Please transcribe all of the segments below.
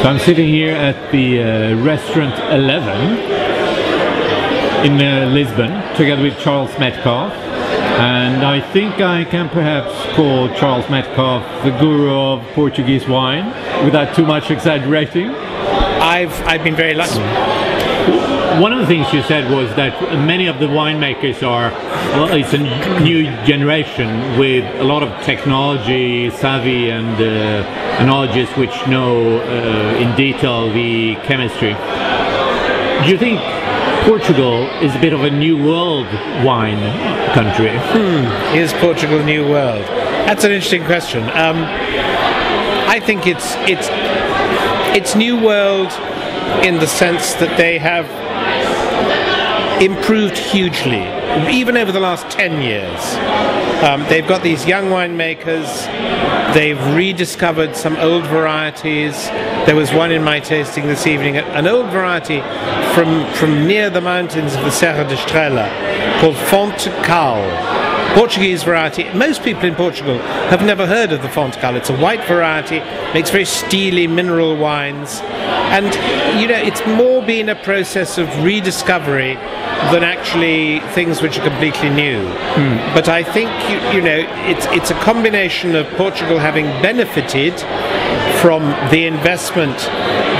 So I'm sitting here at the uh, restaurant 11 in uh, Lisbon together with Charles Metcalfe. And I think I can perhaps call Charles Metcalfe the guru of Portuguese wine without too much exaggerating. I've I've been very lucky. One of the things you said was that many of the winemakers are, well, it's a new generation with a lot of technology savvy and uh, knowledges which know uh, in detail the chemistry. Do you think Portugal is a bit of a new world wine country? Is Portugal New World? That's an interesting question. Um, I think it's it's it's New World in the sense that they have improved hugely, even over the last ten years. Um, they've got these young winemakers. They've rediscovered some old varieties. There was one in my tasting this evening, an old variety from from near the mountains of the Serra da Estrela called Fonte Cal. Portuguese variety. Most people in Portugal have never heard of the Fonte Cal. It's a white variety, makes very steely mineral wines, and you know it's more been a process of rediscovery than actually things which are completely new. Hmm. But I think you, you know it's it's a combination of Portugal having benefited from the investment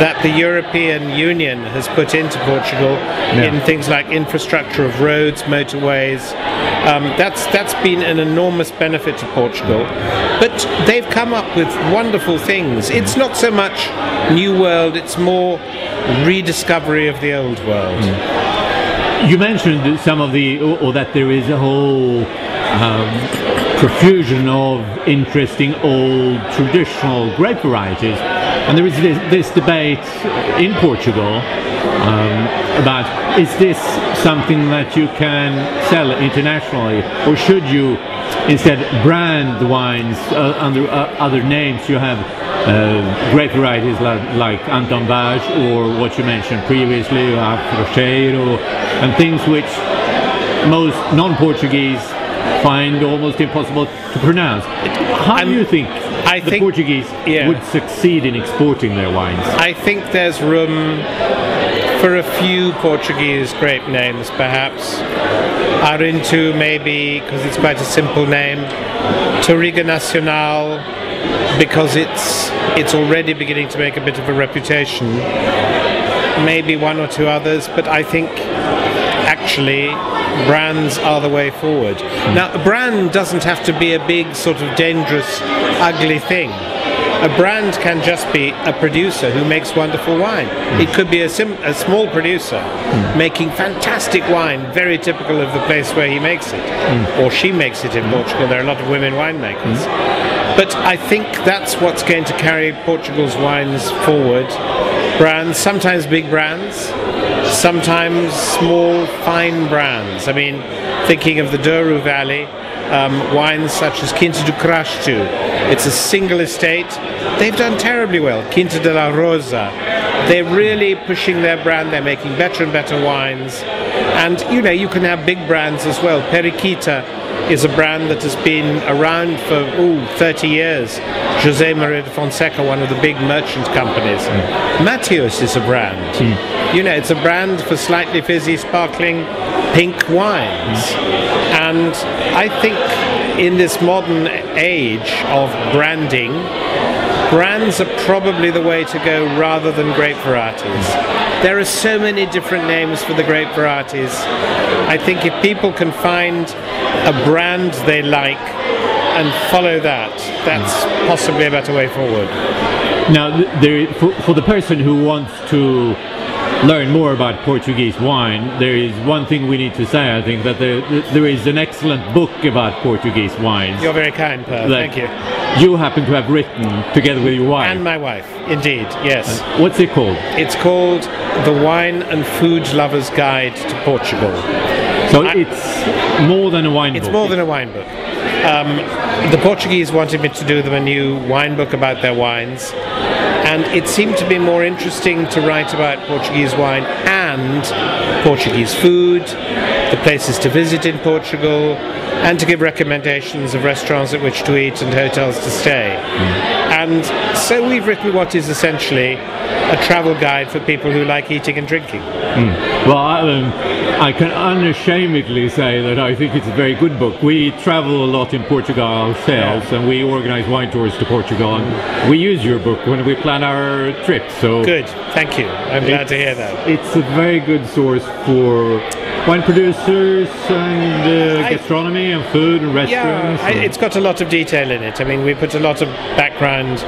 that the European Union has put into Portugal in things like infrastructure of roads, motorways. Um, that's that's been an enormous benefit to Portugal. But they've come up with wonderful things. It's not so much new world; it's more rediscovery of the old world. You mentioned some of the, or, or that there is a whole um, profusion of interesting old traditional grape varieties, and there is this, this debate in Portugal um, about is this something that you can sell internationally, or should you instead brand the wines uh, under uh, other names? You have uh, grape varieties like, like Antão Vaz or what you mentioned previously, Alfrocheiro, and things which most non-Portuguese find almost impossible to pronounce. How do I'm- you think I the think- Portuguese yeah. would succeed in exporting their wines? I think there's room for a few Portuguese grape names, perhaps. Arinto, maybe, because it's quite a simple name. Touriga Nacional, because it's it's already beginning to make a bit of a reputation. Maybe one or two others, but I think actually brands are the way forward. Hmm. Now, a brand doesn't have to be a big, sort of dangerous, ugly thing. A brand can just be a producer who makes wonderful wine. It could be a, a small producer making fantastic wine, very typical of the place where he makes it, or she makes it in Portugal. There are a lot of women winemakers. But I think that's what's going to carry Portugal's wines forward. Brands, sometimes big brands, sometimes small, fine brands. I mean, thinking of the Douro Valley, um, wines such as Quinta do Crasto. It's a single estate. They've done terribly well. Quinta de la Rosa. They're really pushing their brand. They're making better and better wines. And, you know, you can have big brands as well. Periquita is a brand that has been around for ooh, 30 years. Jose Maria de Fonseca, one of the big merchant companies. Hmm. Mateus is a brand. Hmm. You know, it's a brand for slightly fizzy, sparkling pink wines. Hmm. And I think in this modern age of branding, brands are probably the way to go rather than grape varieties. There are so many different names for the grape varieties. I think if people can find a brand they like and follow that, that's possibly a better way forward. Now, there, for, for the person who wants to learn more about Portuguese wine, there is one thing we need to say. I think that there, there is an excellent book about Portuguese wines. You're very kind, Per. Thank you. You happen to have written together with your wife. And my wife, indeed, yes. Uh, what's it called? It's called The Wine and Food Lover's Guide to Portugal. So it's more than a wine It's book. It's more than a wine book. Um, the Portuguese wanted me to do them a new wine book about their wines, and it seemed to be more interesting to write about Portuguese wine and Portuguese food, the places to visit in Portugal, and to give recommendations of restaurants at which to eat and hotels to stay. And so we've written what is essentially a travel guide for people who like eating and drinking. Well, I, um, I can unashamedly say that I think it's a very good book. We travel a lot in Portugal ourselves, and we organize wine tours to Portugal, and we use your book when we plan our trips. So Good, thank you. I'm glad to hear that. It's a very good source for wine producers and uh, I- gastronomy and food and Yeah, restaurants. I, it's got a lot of detail in it. I mean, we put a lot of background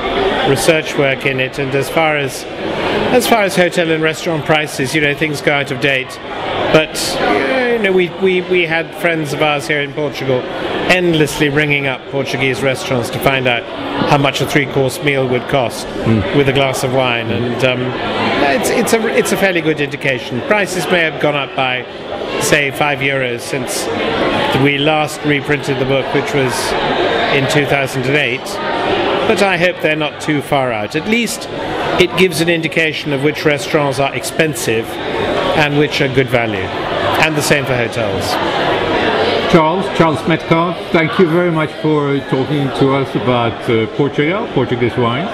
research work in it, and as far as as far as hotel and restaurant prices, you know, things go out of date. But you know, we, we, we had friends of ours here in Portugal endlessly ringing up Portuguese restaurants to find out how much a three-course meal would cost with a glass of wine, and um, it's it's a it's a fairly good indication. Prices may have gone up by say five euros since we last reprinted the book, which was in 2008. But I hope they're not too far out. At least it gives an indication of which restaurants are expensive and which are good value. And the same for hotels. Charles, Charles Metcalfe, thank you very much for talking to us about uh, Portugal, Portuguese wines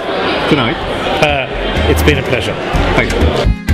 tonight. Uh, it's been a pleasure. Thank you.